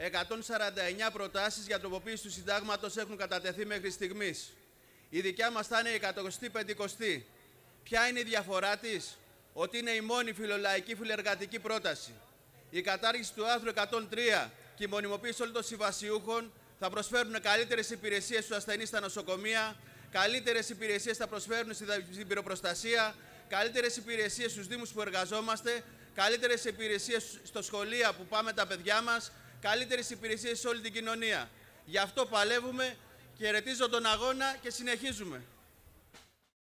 149 προτάσεις για τροποποίηση του συντάγματος έχουν κατατεθεί μέχρι στιγμής. Η δικιά μας θα είναι η 150η. Ποια είναι η διαφορά της; Ότι είναι η μόνη φιλολαϊκή φιλεργατική πρόταση. Η κατάργηση του άρθρου 103 και η μονιμοποίηση όλων των συμβασιούχων θα προσφέρουν καλύτερες υπηρεσίες στους ασθενείς στα νοσοκομεία, καλύτερες υπηρεσίες θα προσφέρουν στην πυροπροστασία, καλύτερες υπηρεσίες στους Δήμους που εργαζόμαστε, καλύτερες υπηρεσίες στο σχολεία που πάμε τα παιδιά μας, καλύτερες υπηρεσίες σε όλη την κοινωνία. Γι' αυτό παλεύουμε, χαιρετίζω τον αγώνα και συνεχίζουμε.